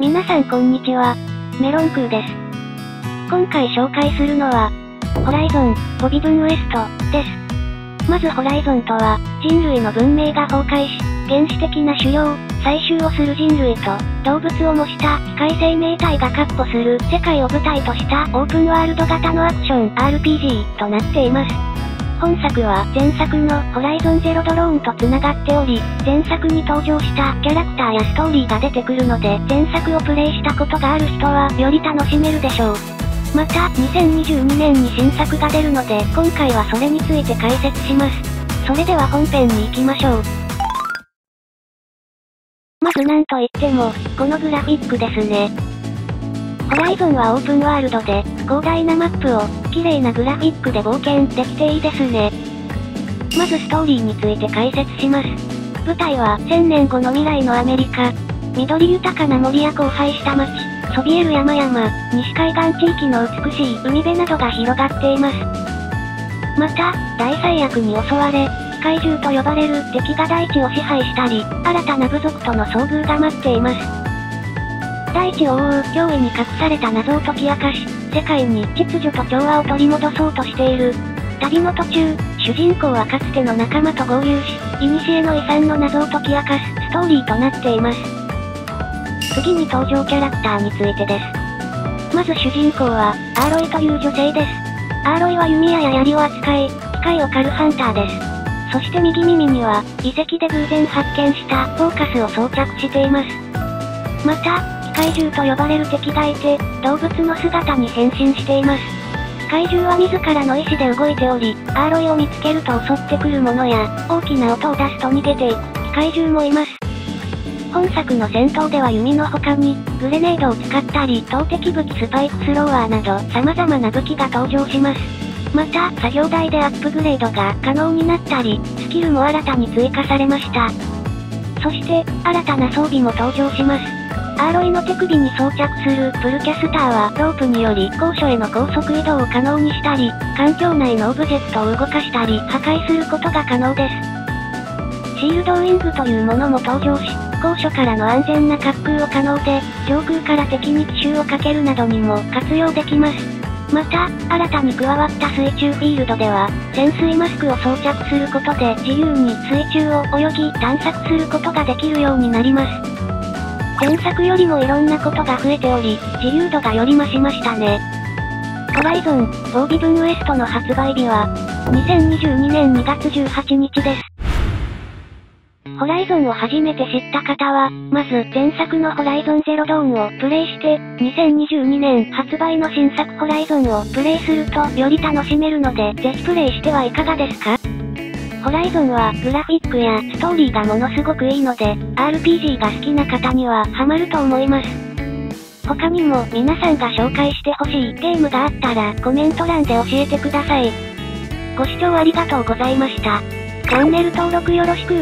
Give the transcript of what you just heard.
皆さんこんにちは。メロンクーです。今回紹介するのは、ホライゾン、フォビブンウエスト、です。まずホライゾンとは、人類の文明が崩壊し、原始的な狩猟、採集をする人類と、動物を模した機械生命体が確保する世界を舞台としたオープンワールド型のアクション RPG となっています。本作は前作のホライゾンゼロドローンと繋がっており、前作に登場したキャラクターやストーリーが出てくるので、前作をプレイしたことがある人はより楽しめるでしょう。また、2022年に新作が出るので、今回はそれについて解説します。それでは本編に行きましょう。まずなんといっても、このグラフィックですね。ホライゾンはオープンワールドで、広大なマップを、綺麗なグラフィックで冒険できていいですね。まずストーリーについて解説します。舞台は、1000年後の未来のアメリカ。緑豊かな森や荒廃した街、そびえる山々、西海岸地域の美しい海辺などが広がっています。また、大災悪に襲われ、機械獣と呼ばれる敵が大地を支配したり、新たな部族との遭遇が待っています。大地を覆う脅威に隠された謎を解き明かし、世界に秩序と調和を取り戻そうとしている。旅の途中、主人公はかつての仲間と合流し、古の遺産の謎を解き明かすストーリーとなっています。次に登場キャラクターについてです。まず主人公は、アーロイという女性です。アーロイは弓矢や槍を扱い、機械を狩るハンターです。そして右耳には、遺跡で偶然発見したフォーカスを装着しています。また、怪獣と呼ばれる敵がいて、動物の姿に変身しています。怪獣は自らの意志で動いており、アーロイを見つけると襲ってくるものや、大きな音を出すと逃げていく、怪獣もいます。本作の戦闘では弓の他に、グレネードを使ったり、投擲武器スパイクスローワーなど、様々な武器が登場します。また、作業台でアップグレードが可能になったり、スキルも新たに追加されました。そして、新たな装備も登場します。アーロイの手首に装着するプルキャスターはロープにより高所への高速移動を可能にしたり、環境内のオブジェクトを動かしたり破壊することが可能です。シールドウィングというものも登場し、高所からの安全な滑空を可能で、上空から敵に奇襲をかけるなどにも活用できます。また、新たに加わった水中フィールドでは、潜水マスクを装着することで自由に水中を泳ぎ探索することができるようになります。前作よりもいろんなことが増えており、自由度がより増しましたね。ホライゾン、フォービブンウエストの発売日は、2022年2月18日です。ホライゾンを初めて知った方は、まず前作のホライゾンゼロドーンをプレイして、2022年発売の新作ホライゾンをプレイするとより楽しめるので、ぜひプレイしてはいかがですか？ホライゾンはグラフィックやストーリーがものすごくいいので、RPG が好きな方にはハマると思います。他にも皆さんが紹介してほしいゲームがあったらコメント欄で教えてください。ご視聴ありがとうございました。チャンネル登録よろしく